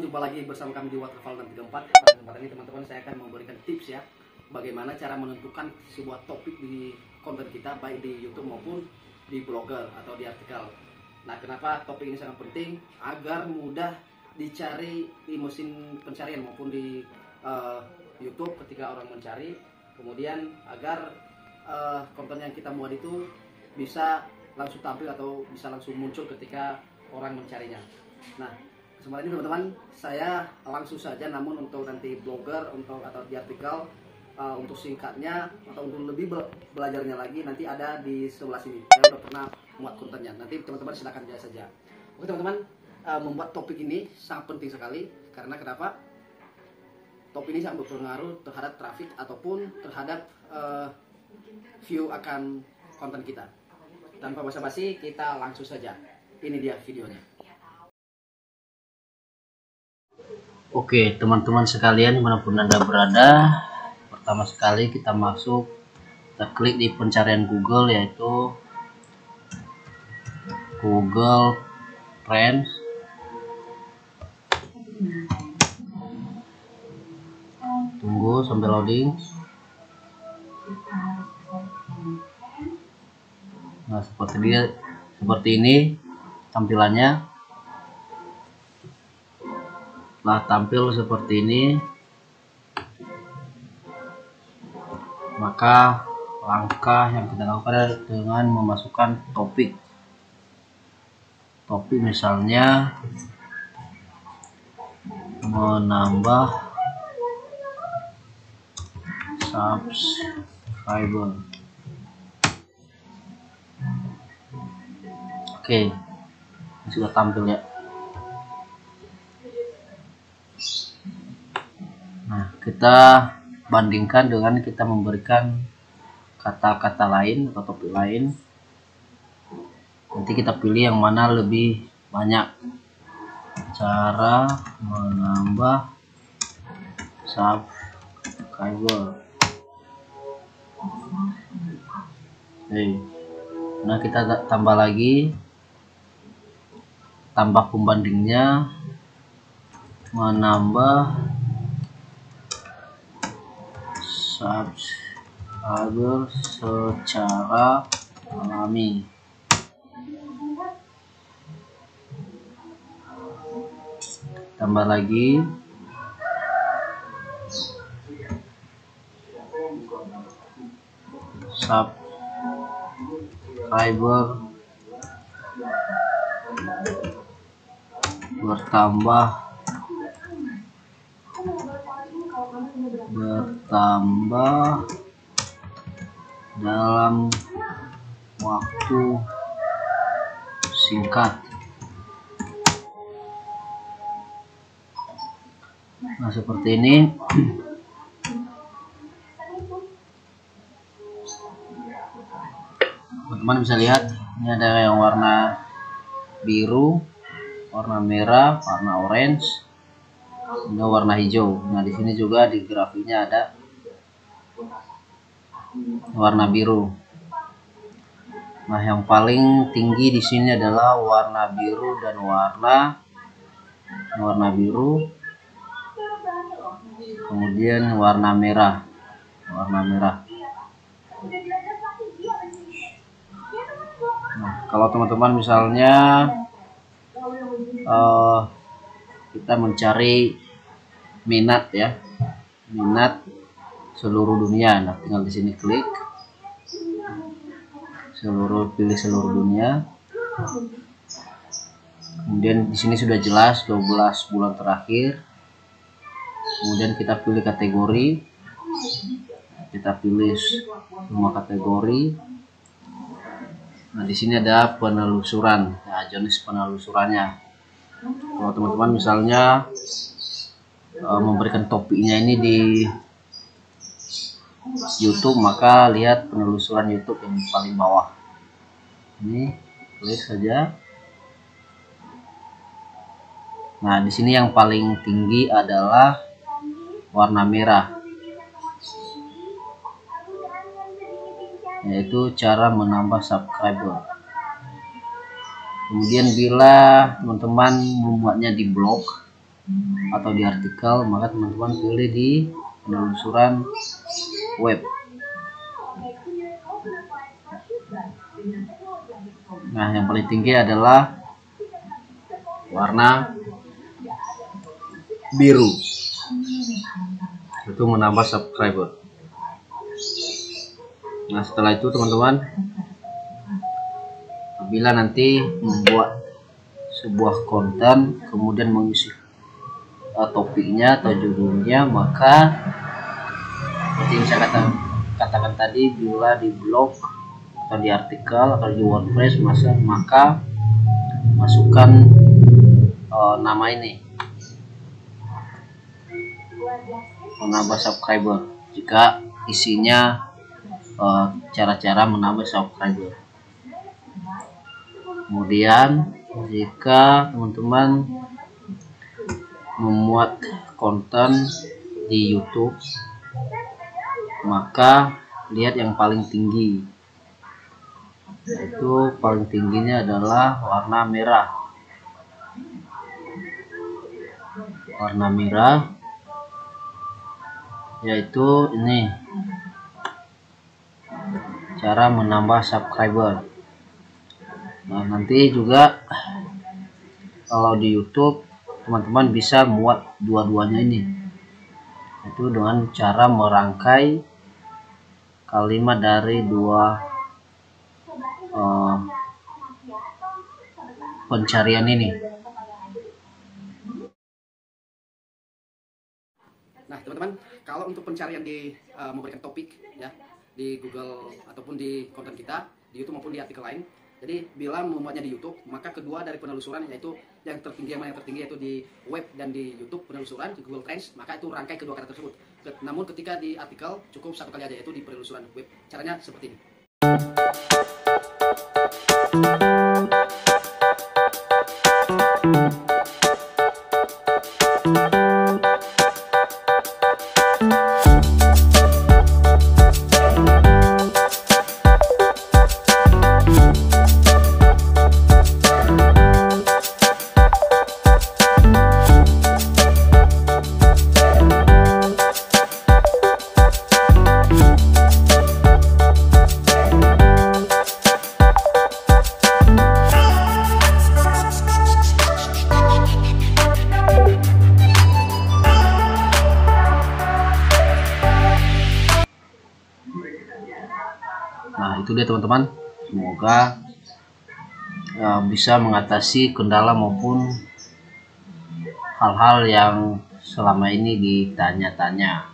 jumpa lagi bersama kami di Waterfall 634 Pada kesempatan ini teman-teman saya akan memberikan tips ya Bagaimana cara menentukan sebuah topik di konten kita Baik di Youtube maupun di blogger atau di artikel. Nah kenapa topik ini sangat penting? Agar mudah dicari di mesin pencarian maupun di uh, Youtube ketika orang mencari. Kemudian agar uh, konten yang kita buat itu bisa langsung tampil atau bisa langsung muncul ketika orang mencarinya. Nah ini teman-teman saya langsung saja namun untuk nanti blogger untuk atau di artikel uh, untuk singkatnya atau untuk lebih be belajarnya lagi nanti ada di sebelah sini. Saya sudah pernah membuat kontennya. Nanti teman-teman silahkan lihat saja. Oke teman-teman uh, membuat topik ini sangat penting sekali. Karena kenapa? Topik ini sangat berpengaruh terhadap traffic ataupun terhadap uh, view akan konten kita. Tanpa basa-basi kita langsung saja. Ini dia videonya Oke teman-teman sekalian di mana pun anda berada Pertama sekali kita masuk Kita klik di pencarian Google yaitu Google Trends. Tunggu sampai loading. Nah seperti dia seperti ini tampilannya setelah tampil seperti ini. Maka langkah yang kita lakukan dengan memasukkan topik. Topik misalnya menambah subscriber. Oke sudah tampil ya kita bandingkan dengan kita memberikan kata-kata lain atau topik lain. Nanti kita pilih yang mana lebih banyak. Cara menambah subscriber. Oke. Nah, kita tambah lagi tambah pembandingnya menambah subscriber secara alami. Tambah lagi. Subscriber bertambah bertambah dalam waktu singkat. Nah seperti ini. Teman-teman bisa lihat ini ada yang warna biru warna merah warna orange ini warna hijau. Nah di sini juga di grafiknya ada warna biru. Nah yang paling tinggi di sini adalah warna biru dan warna warna biru. Kemudian warna merah. Warna merah. Nah kalau teman-teman misalnya uh, kita mencari minat ya. Minat seluruh dunia. Nah tinggal di sini klik. Seluruh pilih seluruh dunia. Kemudian di sini sudah jelas 12 bulan terakhir. Kemudian kita pilih kategori. Kita pilih semua kategori. Nah di sini ada penelusuran. Ya jenis penelusurannya. Kalau teman-teman misalnya uh, memberikan topiknya ini di YouTube maka lihat penelusuran YouTube yang paling bawah. Ini klik saja. Nah di sini yang paling tinggi adalah warna merah yaitu cara menambah subscriber. Kemudian bila teman-teman membuatnya di blog atau di artikel maka teman-teman pilih di penelusuran web. Nah yang paling tinggi adalah warna biru. Itu menambah subscriber. Nah setelah itu teman-teman apabila nanti membuat sebuah konten kemudian mengisi uh, topiknya atau judulnya maka seperti yang saya kata, katakan tadi bila di blog atau di artikel atau di WordPress masa maka masukkan uh, nama ini. Menambah subscriber. Jika isinya eh, cara-cara uh, menambah subscriber. Kemudian jika teman-teman memuat konten di YouTube maka lihat yang paling tinggi. Itu paling tingginya adalah warna merah. Warna merah yaitu ini. Cara menambah subscriber. Nah nanti juga kalau di YouTube teman-teman bisa muat dua-duanya ini itu dengan cara merangkai kalimat dari dua uh, pencarian ini Nah, teman-teman, kalau untuk pencarian di uh, memberikan topik ya di Google ataupun di konten kita di YouTube maupun di artikel lain. Jadi bila membuatnya di YouTube, maka kedua dari penelusuran yaitu yang tertinggi yang tertinggi yaitu di web dan di YouTube penelusuran di Google Trends, maka itu rangkai kedua kata tersebut. Namun ketika di artikel cukup satu kali aja yaitu di penelusuran web. Caranya seperti ini. Itu dia teman-teman. Semoga uh, bisa mengatasi kendala maupun hal-hal yang selama ini ditanya-tanya